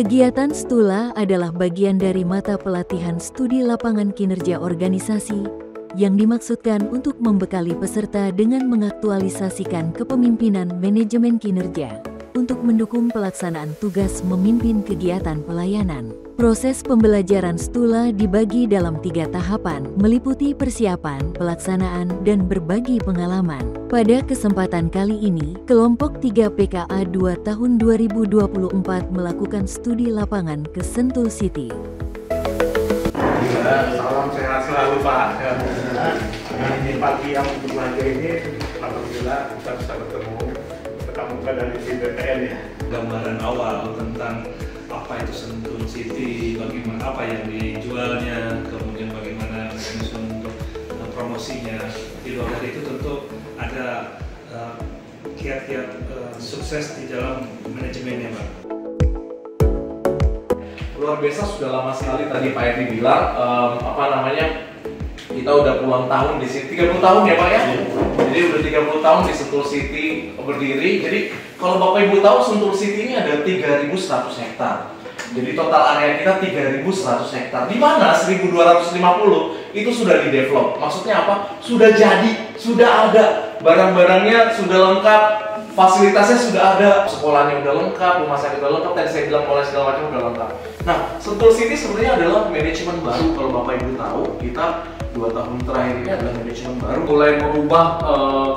Kegiatan Stula adalah bagian dari mata pelatihan studi lapangan kinerja organisasi yang dimaksudkan untuk membekali peserta dengan mengaktualisasikan kepemimpinan manajemen kinerja untuk mendukung pelaksanaan tugas memimpin kegiatan pelayanan. Proses pembelajaran Stula dibagi dalam tiga tahapan, meliputi persiapan, pelaksanaan, dan berbagi pengalaman. Pada kesempatan kali ini, kelompok 3 PKA 2 tahun 2024 melakukan studi lapangan ke Sentul City. Salam sehat selalu Pak. Ini pagi yang berbahagia ini, Alhamdulillah kita bisa bertemu tetap muka dari BPN ya. Gambaran awal tentang apa itu Sentul City, bagaimana apa yang dijualnya, kemudian bagaimana mekanisme untuk uh, promosinya. Di luar dari itu tentu ada uh, kiat-kiat uh, sukses di dalam manajemennya, Pak. luar biasa sudah lama sekali tadi Pak Edi bilang em, apa namanya kita udah puluhan tahun di sini 30 tahun ya Pak ya jadi udah 30 tahun di Sentul City berdiri. Jadi kalau Bapak Ibu tahu Sentul City ini ada 3.100 hektar. Jadi total area kita 3.100 hektar. Di mana 1.250 itu sudah di develop maksudnya apa? Sudah jadi. Sudah ada. Barang-barangnya sudah lengkap. Fasilitasnya sudah ada, sekolahnya udah lengkap, rumah sakit udah lengkap, tadi saya bilang mulai segala macam udah lengkap. Nah, Sentul City sebenarnya adalah manajemen baru. Kalau Bapak Ibu tahu, kita dua tahun terakhir ini adalah manajemen baru, mulai merubah eh,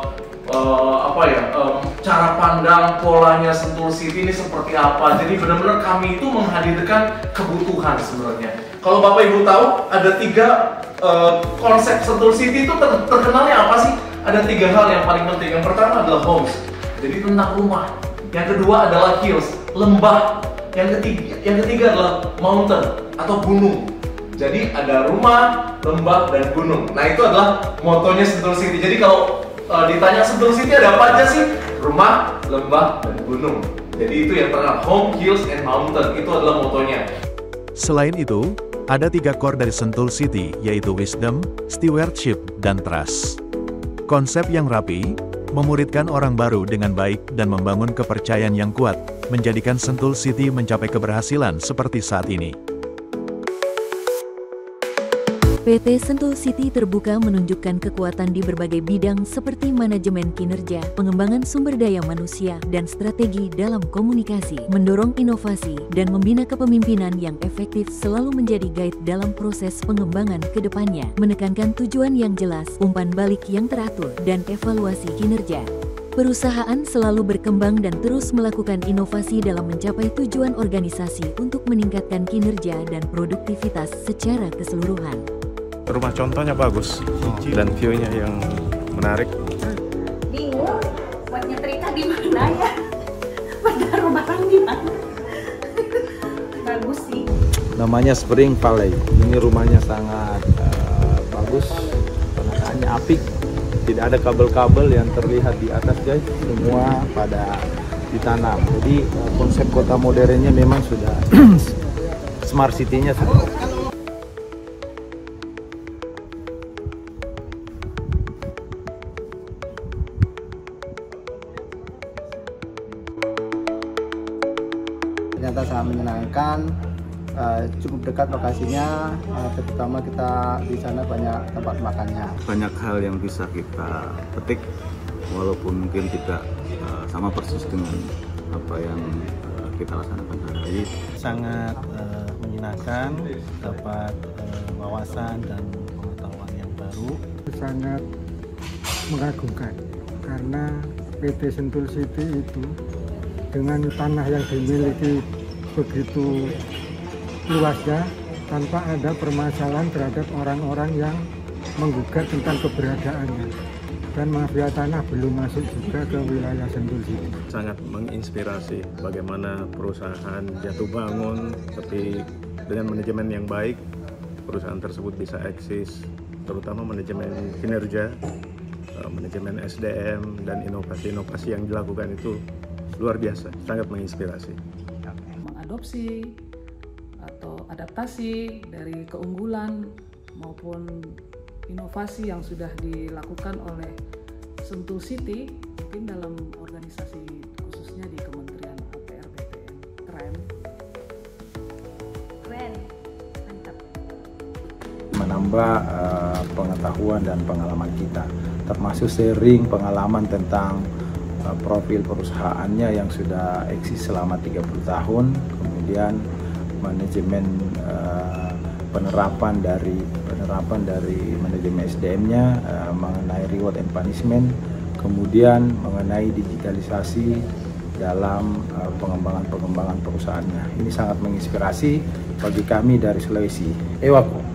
eh, apa ya, em, cara pandang polanya Sentul City ini seperti apa. Jadi benar-benar kami itu menghadirkan kebutuhan sebenarnya. Kalau Bapak Ibu tahu, ada tiga eh, konsep Sentul City itu ter- terkenalnya apa sih? Ada tiga hal yang paling penting. Yang pertama adalah homes, jadi tentang rumah. Yang kedua adalah hills, lembah. Yang ketiga, yang ketiga adalah mountain atau gunung. Jadi ada rumah, lembah, dan gunung. Nah itu adalah motonya Sentul City. Jadi kalau uh, ditanya Sentul City ada apa aja sih? Rumah, lembah, dan gunung. Jadi itu yang terkenal home, hills, and mountain. Itu adalah motonya. Selain itu, ada tiga core dari Sentul City, yaitu wisdom, stewardship, dan trust. Konsep yang rapi, memuridkan orang baru dengan baik dan membangun kepercayaan yang kuat, menjadikan Sentul City mencapai keberhasilan seperti saat ini. PT Sentul City terbuka menunjukkan kekuatan di berbagai bidang seperti manajemen kinerja, pengembangan sumber daya manusia, dan strategi dalam komunikasi, mendorong inovasi, dan membina kepemimpinan yang efektif selalu menjadi guide dalam proses pengembangan ke depannya, menekankan tujuan yang jelas, umpan balik yang teratur, dan evaluasi kinerja. Perusahaan selalu berkembang dan terus melakukan inovasi dalam mencapai tujuan organisasi untuk meningkatkan kinerja dan produktivitas secara keseluruhan. Rumah contohnya bagus dan view-nya yang menarik. bingung buat nyetrika di mana ya padahal rumah orang di mana bagus sih namanya Spring Valley. Ini rumahnya sangat eh, bagus, penataannya apik. Tidak ada kabel-kabel yang terlihat di atas guys, semua pada ditanam. Jadi konsep kota modernnya memang sudah smart city-nya sudah. Ternyata sangat menyenangkan eh, cukup dekat lokasinya eh, terutama kita di sana banyak tempat makannya banyak hal yang bisa kita petik walaupun mungkin tidak uh, sama persis dengan apa yang uh, kita laksanakan hari ini. sangat eh, menyenangkan dapat eh, wawasan dan pengetahuan yang baru sangat mengagumkan karena PT Sentul City itu dengan tanah yang dimiliki begitu luasnya tanpa ada permasalahan terhadap orang-orang yang menggugat tentang keberadaannya dan mafia tanah belum masuk juga ke wilayah Sentul City. Sangat menginspirasi bagaimana perusahaan jatuh bangun, tapi dengan manajemen yang baik, perusahaan tersebut bisa eksis, terutama manajemen kinerja, eh, manajemen SDM, dan inovasi-inovasi yang dilakukan itu luar biasa, sangat menginspirasi. Mengadopsi atau adaptasi dari keunggulan maupun inovasi yang sudah dilakukan oleh Sentul City mungkin dalam organisasi khususnya di Kementerian APR BPN keren. Keren. Mantap. Menambah uh, pengetahuan dan pengalaman kita termasuk sharing pengalaman tentang profil perusahaannya yang sudah eksis selama 30 tahun kemudian manajemen uh, penerapan dari penerapan dari manajemen SDM-nya uh, mengenai reward and punishment kemudian mengenai digitalisasi dalam pengembangan-pengembangan perusahaannya. Ini sangat menginspirasi bagi kami dari Sulawesi. Ewako.